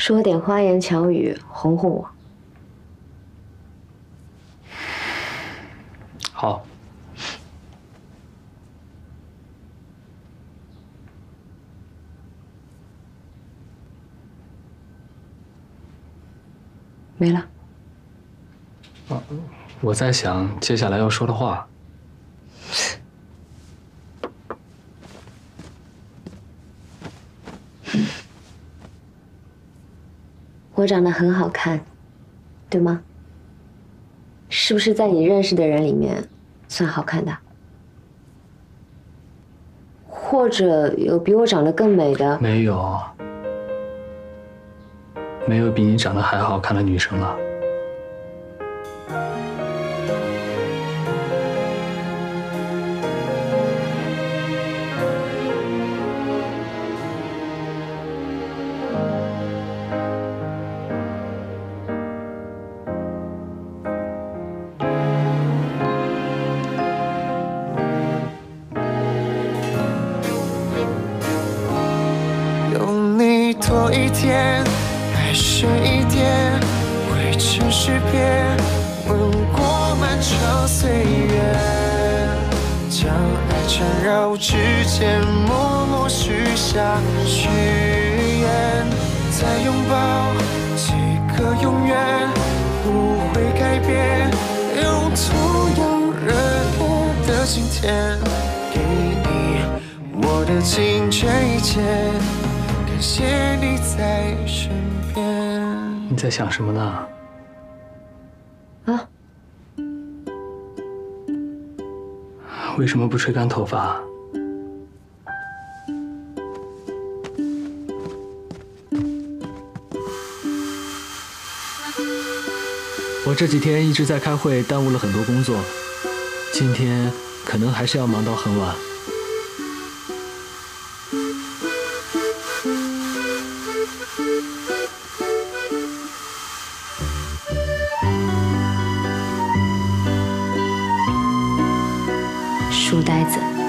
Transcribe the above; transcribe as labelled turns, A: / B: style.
A: 说点花言巧语哄哄我。
B: 好。
A: 没了。
B: 我在想接下来要说的话。
A: 我长得很好看，对吗？是不是在你认识的人里面算好看的？或者有比我长得更美的？
B: 没有，没有比你长得还好看的女生了。
C: 一点，爱深一点，为城市变，吻过漫长岁月，将爱缠绕指尖，默默许下许愿，再拥抱几个永远，不会改变，用同样热烈的今天，给你我的情真意切。感谢在身边。
B: 你在想什么呢？啊？为什么不吹干头发？我这几天一直在开会，耽误了很多工作。今天可能还是要忙到很晚。书呆子。